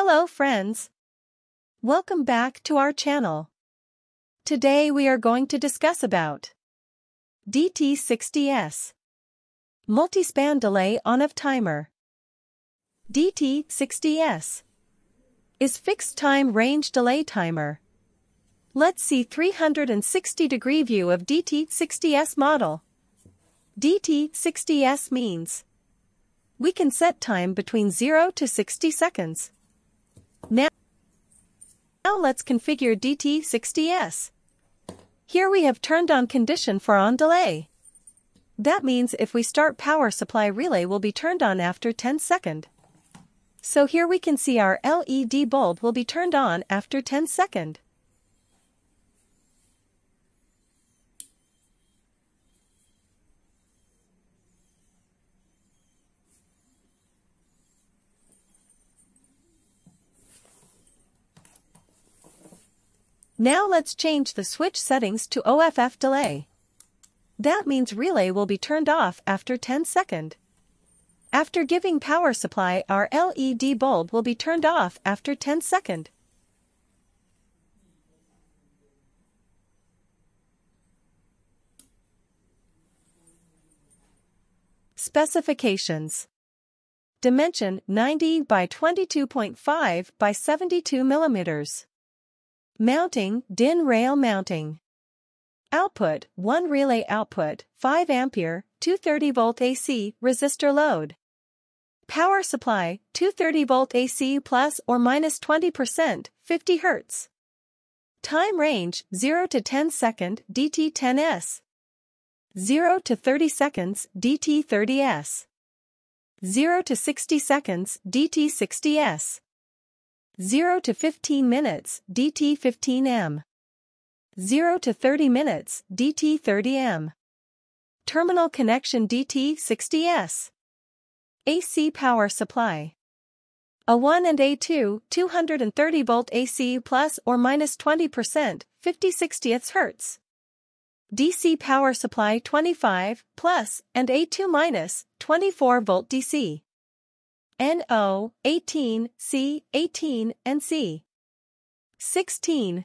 Hello friends! Welcome back to our channel. Today we are going to discuss about DT60S Multi-span delay on-off timer DT60S is fixed time range delay timer. Let's see 360 degree view of DT60S model. DT60S means we can set time between 0 to 60 seconds. Now, let's configure DT60S. Here we have turned on condition for on delay. That means if we start power supply relay will be turned on after 10 second. So here we can see our LED bulb will be turned on after 10 second. Now let's change the switch settings to OFF delay. That means relay will be turned off after 10 second. After giving power supply our LED bulb will be turned off after 10 second. Specifications Dimension 90 by 22.5 by 72 millimeters. Mounting, DIN rail mounting. Output, 1 relay output, 5 ampere, 230 volt AC, resistor load. Power supply, 230 volt AC plus or minus 20%, 50 Hz. Time range, 0 to 10 second, DT10S. 0 to 30 seconds, DT30S. 0 to 60 seconds, DT60S. 0 to 15 minutes, DT15M. 0 to 30 minutes, DT30M. Terminal connection DT60S. AC power supply. A1 and A2, 230 volt AC plus or minus 20%, 50 60ths Hz. DC power supply 25 plus and A2 minus 24 volt DC. NO, 18, C, 18, and C. 16,